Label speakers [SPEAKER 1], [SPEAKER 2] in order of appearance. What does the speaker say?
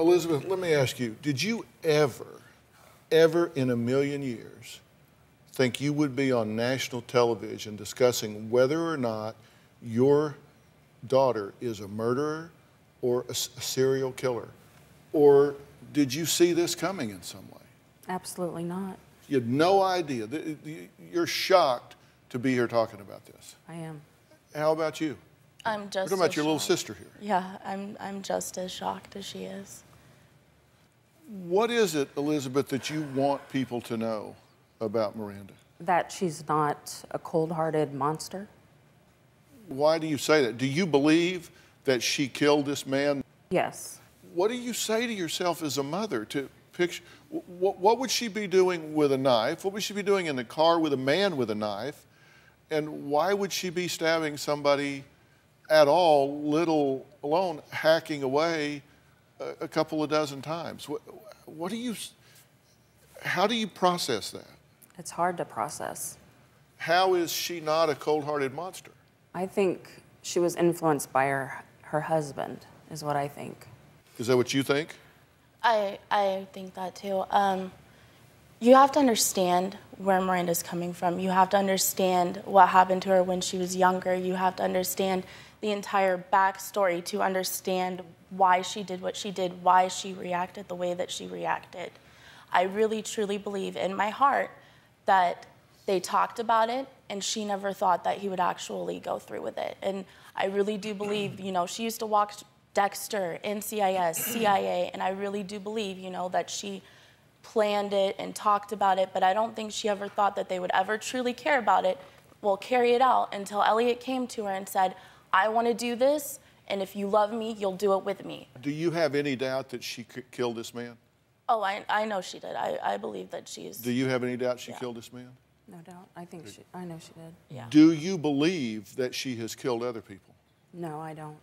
[SPEAKER 1] Elizabeth, let me ask you did you ever, ever in a million years think you would be on national television discussing whether or not your daughter is a murderer or a, serial killer? Or did you see this coming in some way?
[SPEAKER 2] Absolutely not.
[SPEAKER 1] You had no idea. Th- th- You're shocked to be here talking about this.
[SPEAKER 2] I am.
[SPEAKER 1] How about you?
[SPEAKER 3] I'm just.
[SPEAKER 1] talking about
[SPEAKER 3] as
[SPEAKER 1] your little sister here.
[SPEAKER 3] Yeah, I'm. I'm just as shocked as she is.
[SPEAKER 1] What is it, Elizabeth, that you want people to know about Miranda?
[SPEAKER 2] That she's not a cold hearted monster.
[SPEAKER 1] Why do you say that? Do you believe that she killed this man?
[SPEAKER 2] Yes.
[SPEAKER 1] What do you say to yourself as a mother to picture? What, what would she be doing with a knife? What would she be doing in the car with a man with a knife? And why would she be stabbing somebody at all, little alone, hacking away a, a couple of dozen times? What, what do you, how do you process that?
[SPEAKER 2] It's hard to process.
[SPEAKER 1] How is she not a cold hearted monster?
[SPEAKER 2] I think she was influenced by her, her husband, is what I think.
[SPEAKER 1] Is that what you think?
[SPEAKER 3] I. I think that too. Um, you have to understand where Miranda's coming from. You have to understand what happened to her when she was younger. You have to understand the entire backstory to understand why she did what she did, why she reacted the way that she reacted. I really truly believe in my heart that they talked about it and she never thought that he would actually go through with it. And I really do believe, you know, she used to watch Dexter, NCIS, CSI, and I really do believe, you know, that she planned it and talked about it, but I don't think she ever thought that they would ever truly care about it, well, carry it out until Elliot came to her and said, I want to do this, and if you love me, you'll do it with me.
[SPEAKER 1] Do you have any doubt that she c- killed this man?
[SPEAKER 3] Oh, I, I know she did. I, I believe that she's.
[SPEAKER 1] Do you have any doubt she
[SPEAKER 3] Yeah.
[SPEAKER 1] killed this man?
[SPEAKER 2] No doubt. I think she, I know she did.
[SPEAKER 3] Yeah.
[SPEAKER 1] Do you believe that she has killed other people?
[SPEAKER 2] No, I don't.